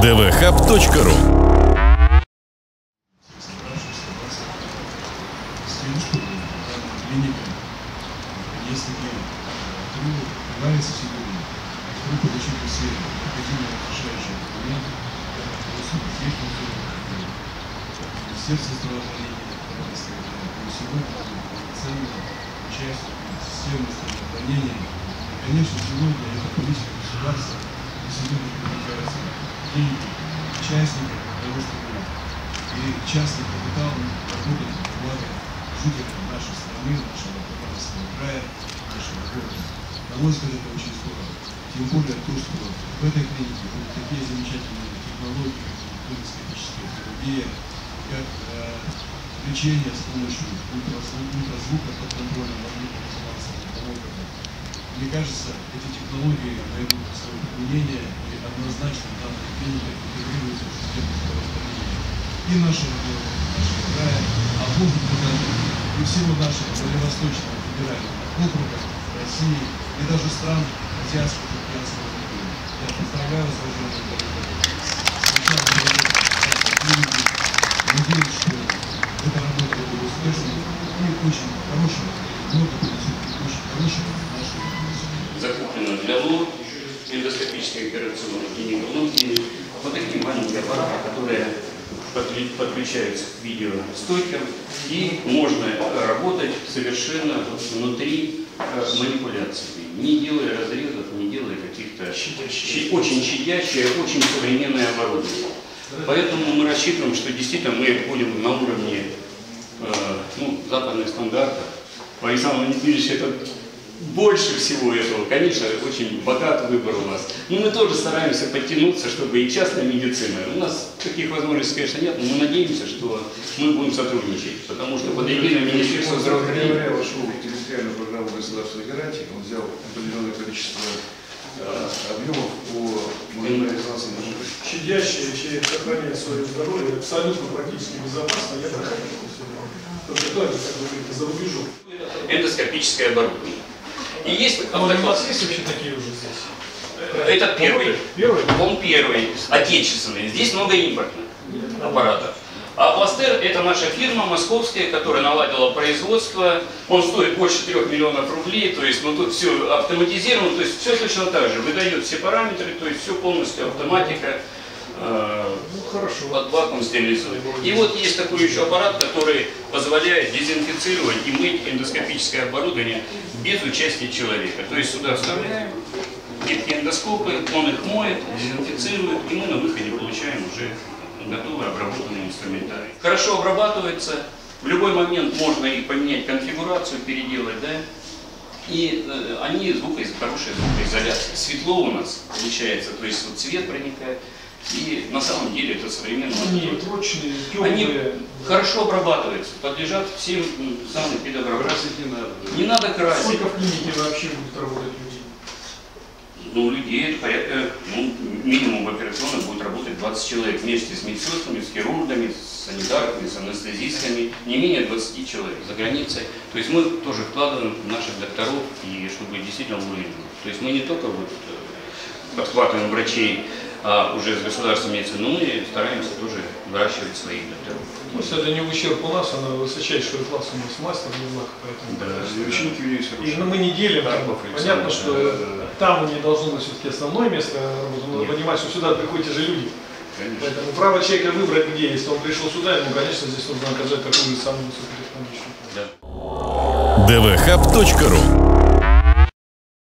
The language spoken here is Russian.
dvhub.ru конечно, сегодня это политика государства, и сегодня привлекаются частников для того, чтобы и частный капитал работать в благо жителям нашей страны, нашего Краснодарского края, нашего города. На мой взгляд, это очень здорово. Тем более то, что в этой клинике будут такие замечательные технологии, как эндоскопическая хирургия, как э, лечение с помощью ультразвука, под контролем томографа. Мне кажется, эти технологии найдут свое применение и однозначно данная клиника интегрируется в систему здравоохранения и нашего города, нашего края, а может и всего нашего Дальневосточного федерального округа, России и даже стран Азиатского и Океанского региона. Я поздравляю вас, уважаемые коллеги. Клиники. Надеюсь, что эта работа будет успешной и очень много закуплено для ЛО, эндоскопической операционной внутренней, вот такие маленькие аппараты, которые подключаются к видеостойкам, и можно работать совершенно внутри э, манипуляциями, не делая разрезов, не делая каких-то очень щадящее, очень современное оборудование. Поэтому мы рассчитываем, что действительно мы будем на уровне э, ну, западных стандартов. У Александра Валентиновича это больше всего этого, конечно, очень богат выбор у нас. Но мы тоже стараемся подтянуться, чтобы и частная медицина. У нас таких возможностей, конечно, нет, но мы надеемся, что мы будем сотрудничать, потому что под единым Министерством здравоохранения Говоря вошел в территориальную программу государственной гарантии, он взял определенное количество э, объемов по магнитно-резонансным нагрузкам. щадящие, вообще сохраняют свое здоровье, абсолютно практически безопасно. Я проходил все. Только так, как вы говорите, за рубежом. эндоскопическое оборудование. И есть А у вас автокласс. есть вообще такие уже здесь? Это первый. Первый? Он первый, отечественный. Здесь много импортных аппаратов. А Пластер – это наша фирма московская, которая наладила производство. Он стоит больше 3 миллионов рублей, то есть ну, тут все автоматизировано, то есть все точно так же. Выдает все параметры, то есть все полностью автоматика. Э, Ну хорошо. под вакуум стерилизует. И вот есть такой еще аппарат, который позволяет дезинфицировать и мыть эндоскопическое оборудование без участия человека. То есть сюда вставляем гибкие эндоскопы, он их моет, дезинфицирует, и мы на выходе получаем уже готовый обработанный инструментарий. Хорошо обрабатывается, в любой момент можно и поменять конфигурацию, переделать, да? И э, они звукоиз... хорошая звукоизоляция. Светло у нас получается, то есть вот цвет проникает. И на самом деле это современный Они материал. прочные, Они теплые. хорошо обрабатываются, подлежат всем м, самым. Красить не надо. Не надо красить. Сколько в клинике вообще будет работать людей? Ну, людей порядка, ну, минимум в операционной будет работать 20 человек вместе с медсестрами, с хирургами, с санитарками, с анестезистками, не менее 20 человек за границей. То есть мы тоже вкладываем в наших докторов, и чтобы действительно уровень был. То есть мы не только вот э, подхватываем врачей а уже с государственной но мы стараемся тоже выращивать своих докторов. То есть это не в ущерб у нас, она высочайшего класса у нас мастер в знак, поэтому. Да. И ученики у нее И, ну, мы не делим, Да, там, по понятно, что да, да, да. там не должно быть все-таки основное место работы, надо Нет. понимать, что сюда приходят те же люди. Конечно. Поэтому право человека выбрать где, если он пришел сюда, ему, конечно, здесь нужно оказать такую же самую высокую технологичную. Да. dvhub.ru